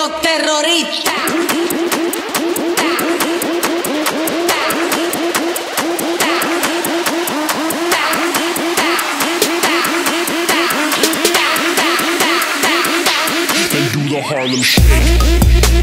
los terroristas. Harlem Shake.